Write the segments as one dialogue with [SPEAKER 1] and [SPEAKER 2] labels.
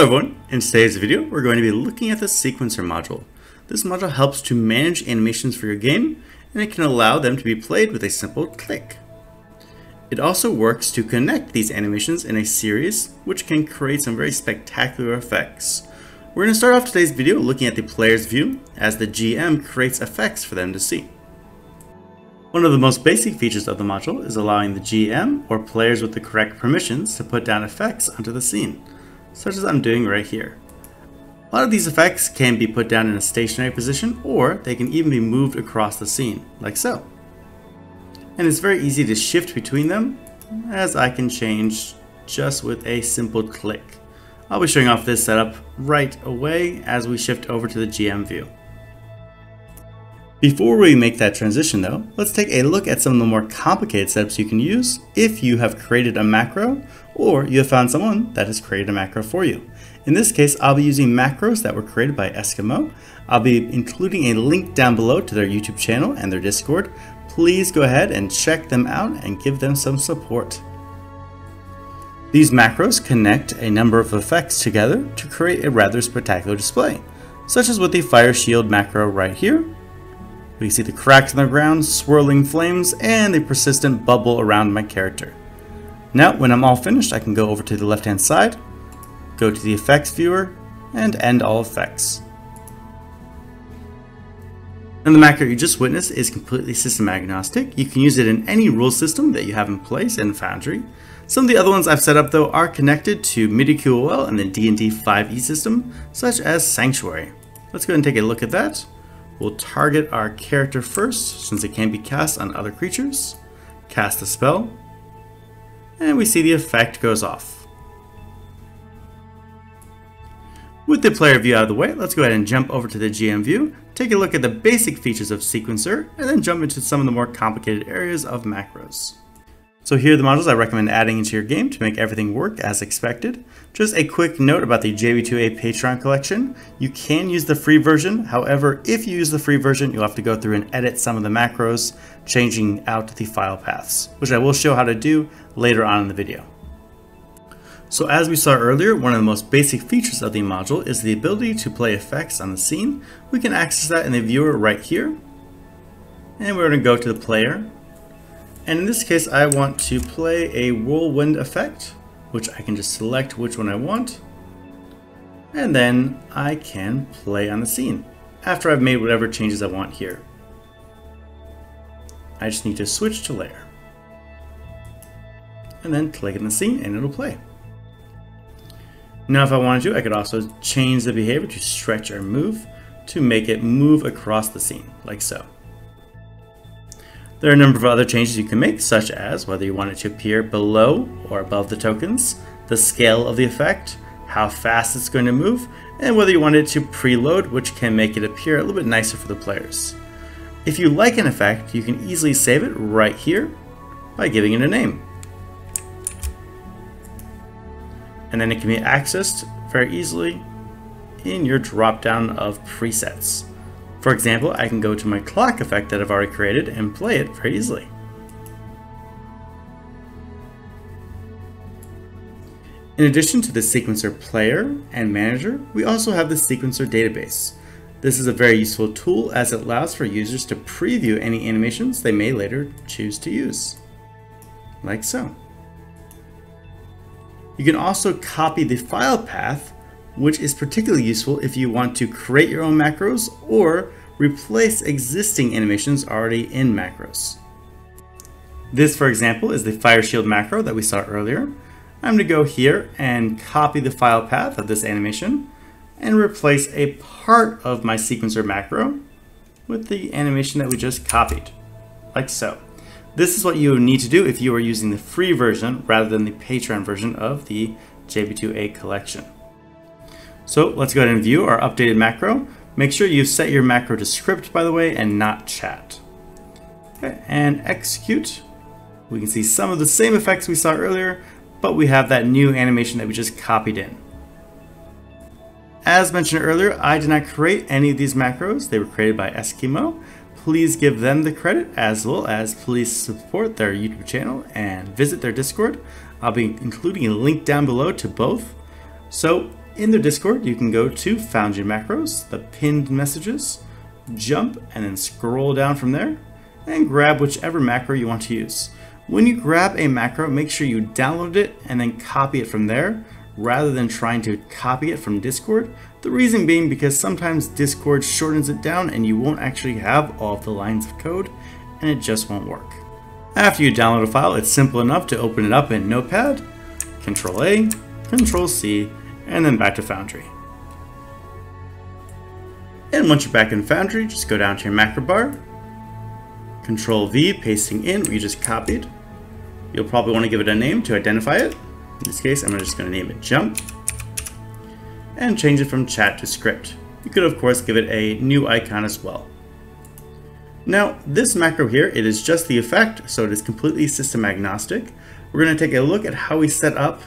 [SPEAKER 1] Hello everyone, in today's video we're going to be looking at the sequencer module. This module helps to manage animations for your game and it can allow them to be played with a simple click. It also works to connect these animations in a series which can create some very spectacular effects. We're going to start off today's video looking at the player's view as the GM creates effects for them to see. One of the most basic features of the module is allowing the GM or players with the correct permissions to put down effects onto the scene such as I'm doing right here. A lot of these effects can be put down in a stationary position or they can even be moved across the scene, like so. And it's very easy to shift between them as I can change just with a simple click. I'll be showing off this setup right away as we shift over to the GM view. Before we make that transition though, let's take a look at some of the more complicated setups you can use if you have created a macro or you have found someone that has created a macro for you. In this case, I'll be using macros that were created by EskieMoh. I'll be including a link down below to their YouTube channel and their Discord. Please go ahead and check them out and give them some support. These macros connect a number of effects together to create a rather spectacular display, such as with the fire shield macro right here, we see the cracks in the ground, swirling flames, and a persistent bubble around my character. Now, when I'm all finished, I can go over to the left hand side, go to the effects viewer, and end all effects. And the macro you just witnessed is completely system agnostic. You can use it in any rule system that you have in place in Foundry. Some of the other ones I've set up though are connected to MIDI-QOL and the D&D 5e system, such as Sanctuary. Let's go and take a look at that. We'll target our character first, since it can be cast on other creatures. Cast a spell. And we see the effect goes off. With the player view out of the way, let's go ahead and jump over to the GM view, take a look at the basic features of Sequencer, and then jump into some of the more complicated areas of macros. So here are the modules I recommend adding into your game to make everything work as expected. Just a quick note about the JB2A Patreon collection. You can use the free version, however, if you use the free version, you'll have to go through and edit some of the macros, changing out the file paths, which I will show how to do later on in the video. So as we saw earlier, one of the most basic features of the module is the ability to play effects on the scene. We can access that in the viewer right here. And we're going to go to the player, and in this case, I want to play a whirlwind effect, which I can just select which one I want. And then I can play on the scene after I've made whatever changes I want here. I just need to switch to layer. And then click in the scene and it'll play. Now if I wanted to, I could also change the behavior to stretch or move to make it move across the scene, like so. There are a number of other changes you can make, such as whether you want it to appear below or above the tokens, the scale of the effect, how fast it's going to move, and whether you want it to preload, which can make it appear a little bit nicer for the players. If you like an effect, you can easily save it right here by giving it a name. And then it can be accessed very easily in your drop down of presets. For example, I can go to my clock effect that I've already created and play it very easily. In addition to the sequencer player and manager, we also have the sequencer database. This is a very useful tool as it allows for users to preview any animations they may later choose to use. Like so. You can also copy the file path which is particularly useful if you want to create your own macros or replace existing animations already in macros. This, for example, is the Fire Shield macro that we saw earlier. I'm going to go here and copy the file path of this animation and replace a part of my sequencer macro with the animation that we just copied, like so. This is what you need to do if you are using the free version rather than the Patreon version of the JB2A collection. So let's go ahead and view our updated macro. Make sure you set your macro to script, by the way, and not chat. Okay, and execute. We can see some of the same effects we saw earlier, but we have that new animation that we just copied in. As mentioned earlier, I did not create any of these macros. They were created by EskieMoh. Please give them the credit as well as please support their YouTube channel and visit their Discord. I'll be including a link down below to both. So in their Discord, you can go to Foundry Macros, the pinned messages, jump, and then scroll down from there, and grab whichever macro you want to use. When you grab a macro, make sure you download it and then copy it from there, rather than trying to copy it from Discord. The reason being because sometimes Discord shortens it down and you won't actually have all of the lines of code, and it just won't work. After you download a file, it's simple enough to open it up in Notepad, Control A, Control C, and then back to Foundry. And once you're back in Foundry, just go down to your macro bar, Control V, pasting in what you just copied. You'll probably want to give it a name to identify it. In this case, I'm just going to name it jump and change it from chat to script. You could of course give it a new icon as well. Now, this macro here, it is just the effect, so it is completely system agnostic. We're going to take a look at how we set up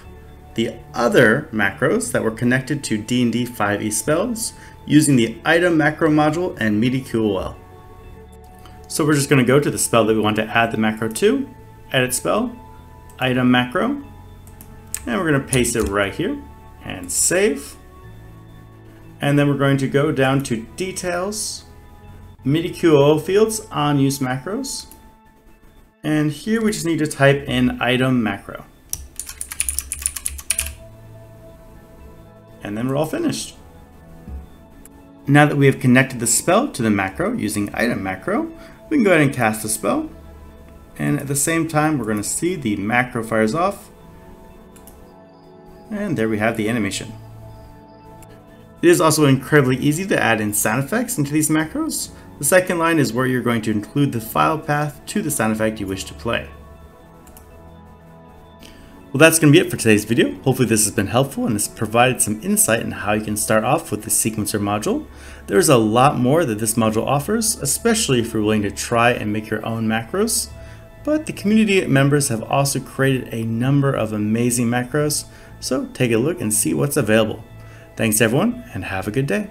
[SPEAKER 1] the other macros that were connected to D&D 5e spells using the item macro module and MIDI-QOL. So we're just going to go to the spell that we want to add the macro to, edit spell, item macro, and we're going to paste it right here and save. And then we're going to go down to details, MIDI-QOL fields on use macros. And here we just need to type in item macro. And then we're all finished. Now that we have connected the spell to the macro using item macro, we can go ahead and cast the spell. And at the same time, we're going to see the macro fires off. And there we have the animation. It is also incredibly easy to add in sound effects into these macros. The second line is where you're going to include the file path to the sound effect you wish to play. Well, that's going to be it for today's video. Hopefully this has been helpful and has provided some insight in how you can start off with the sequencer module. There's a lot more that this module offers, especially if you're willing to try and make your own macros. But the community members have also created a number of amazing macros, so take a look and see what's available. Thanks everyone, and have a good day.